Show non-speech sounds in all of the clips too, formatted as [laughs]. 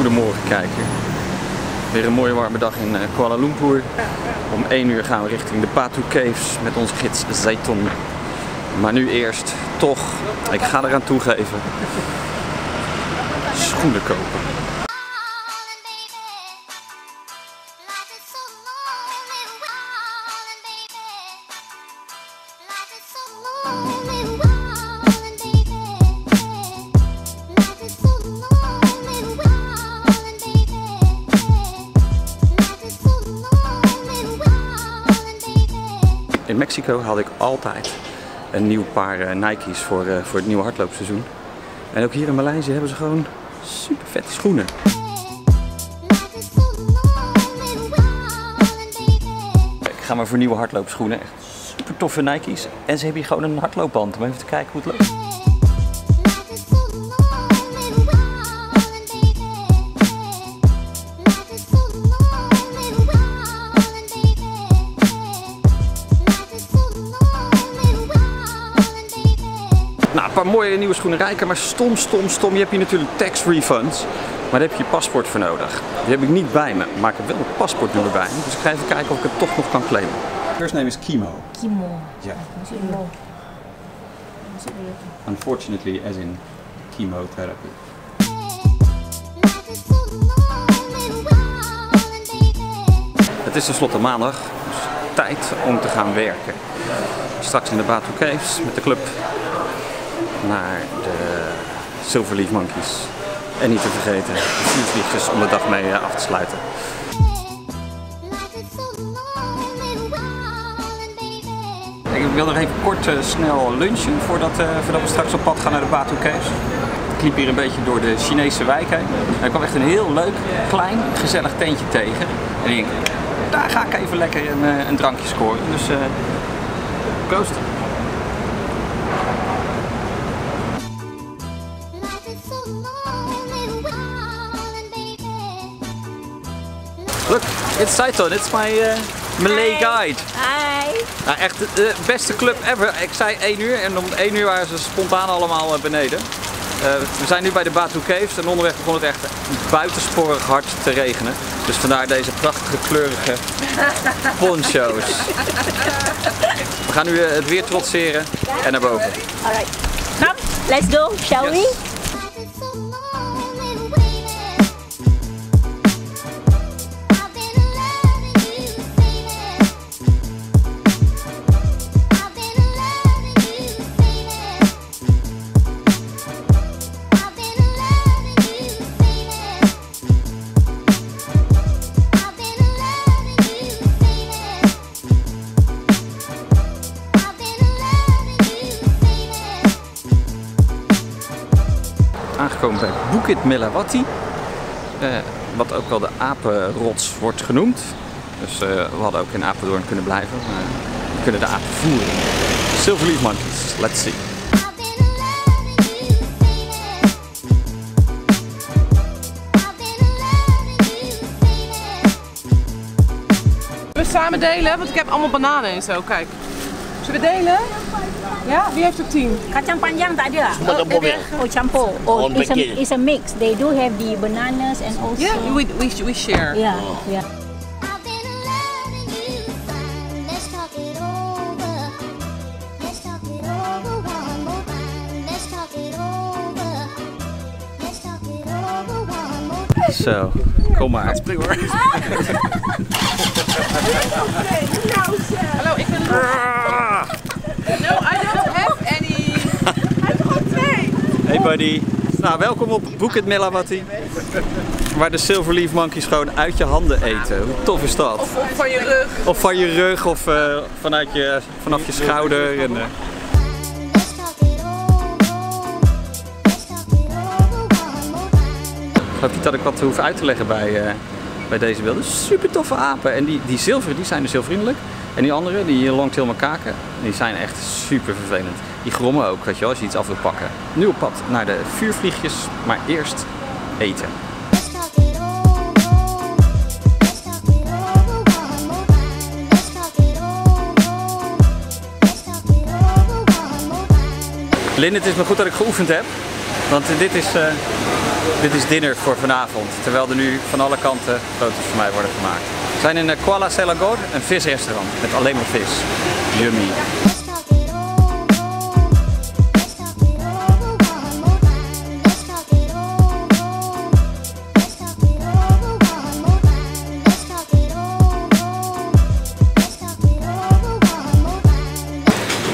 Goedemorgen kijker. Weer een mooie warme dag in eh, Kuala Lumpur. Om 1 uur gaan we richting de Batu Caves met onze gids Zaiton. Maar nu eerst toch, ik ga eraan toegeven, schoenen kopen. In Mexico had ik altijd een nieuw paar eh, Nike's voor, eh, voor het nieuwe hardloopseizoen. En ook hier in Maleisië hebben ze gewoon super vette schoenen. Ik ga maar voor nieuwe hardloopschoenen. Echt super toffe Nike's. En ze hebben hier gewoon een hardloopband om even te kijken hoe het loopt. Mooie nieuwe schoenen rijken, maar stom, stom, stom. Je hebt hier natuurlijk tax refunds, maar daar heb je je paspoort voor nodig. Die heb ik niet bij me, maar ik heb wel een paspoortnummer bij me. Dus ik ga even kijken of ik het toch nog kan claimen. First name is Kimo. Kimo. Ja. Kimo. Unfortunately, as in chemotherapy. Het is tenslotte maandag, dus tijd om te gaan werken. Straks in de Batu Caves met de club naar de Silverleaf Monkeys. En niet te vergeten, de vuurvliegjes om de dag mee eh, af te sluiten. Ik wil nog even kort eh, snel lunchen voordat, eh, voordat we straks op pad gaan naar de Batu Caves. Ik liep hier een beetje door de Chinese wijk heen. En ik kwam echt een heel leuk, klein, gezellig tentje tegen. En ik denk, daar ga ik even lekker een, een drankje scoren. Dus proost. Look, it's Saiton, it's my uh, Malay guide. Hi. Nou, echt de- beste club ever. Ik zei 1 uur en om 1 uur waren ze spontaan allemaal eh, beneden. Eh, we zijn nu bij de Batu Caves en onderweg begon het echt buitensporig hard te regenen. Dus vandaar deze prachtige kleurige [laughs] poncho's. We gaan nu eh, het weer trotseren en naar boven. Alright. Come, let's go, shall we? Bukit Melawati. eh, wat ook wel de apenrots wordt genoemd. Dus eh, we hadden ook in Apeldoorn kunnen blijven. Maar we kunnen de apen voeren. Silverleaf Monkeys, let's see. Zullen we samen delen? Want ik heb allemaal bananen en zo. Kijk. Zullen we delen? Ya, dia cutting. Kacang panjang tak ada? Semua campur dia. Oh, campur. Oh, it's a, it's a mix. They do have the bananas and also... Yeah, we, we, we share. Yeah, oh. yeah. So, Koma. That's big words. Hello, ik ben ah. No, I don't have any. Hij heeft gewoon twee. Hey buddy. Nou, welkom op Bukit Melawati. Waar de Silverleaf Monkeys gewoon uit je handen eten. Hoe tof is dat? Of van je rug. Of van je rug of eh, vanuit je, vanaf je schouder. En, time. Ik niet dat ik wat hoef uit te leggen bij, eh, bij deze beelden. Super toffe apen. En die, die zilveren die zijn dus heel vriendelijk. En die andere, die longtail kaken, die zijn echt super vervelend. Die grommen ook, weet je wel, als je iets af wil pakken. Nu op pad naar de vuurvliegjes, maar eerst eten. Lin, het is maar goed dat ik geoefend heb. Want dit is, eh, Dit is dinner voor vanavond, terwijl er nu van alle kanten foto's van mij worden gemaakt. We zijn in eh, Kuala Selangor, een visrestaurant met alleen maar vis. Yummy.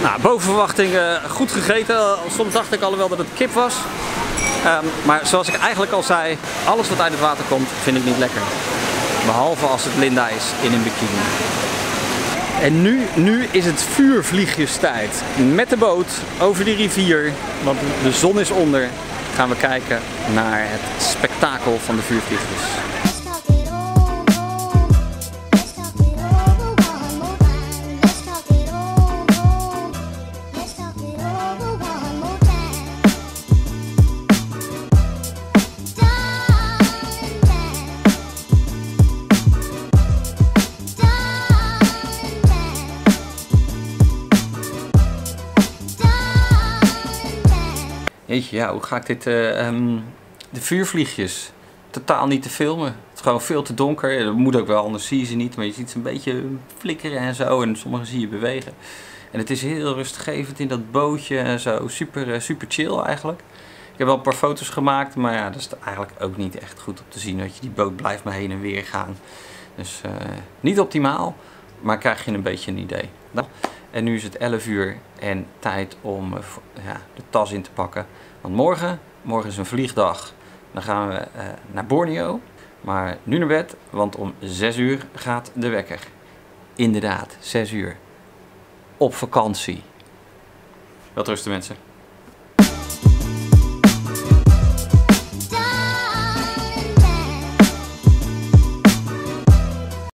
Nou, boven verwachting goed gegeten. Soms dacht ik al wel dat het kip was. Ehm, maar zoals ik eigenlijk al zei, alles wat uit het water komt vind ik niet lekker. Behalve als het Linda is in een bikini. En nu, nu is het vuurvliegjestijd. Met de boot over die rivier, want de zon is onder, gaan we kijken naar het spektakel van de vuurvliegjes. Jeetje, ja, hoe ga ik dit... eh, ehm, de vuurvliegjes. Totaal niet te filmen. Het is gewoon veel te donker. Dat moet ook wel, anders zie je ze niet. Maar je ziet ze een beetje flikkeren en zo. En sommige zie je bewegen. En het is heel rustgevend in dat bootje en zo. Super, eh, super chill eigenlijk. Ik heb wel een paar foto's gemaakt. Maar ja, dat is eigenlijk ook niet echt goed op te zien. Dat je die boot blijft maar heen en weer gaan. Dus eh, niet optimaal. Maar krijg je een beetje een idee. Nou, En nu is het 11 uur en tijd om eh, ja, de tas in te pakken. Want morgen, morgen is een vliegdag. Dan gaan we eh, naar Borneo. Maar nu naar bed, want om 6 uur gaat de wekker. Inderdaad, 6 uur. Op vakantie. Wel rusten mensen.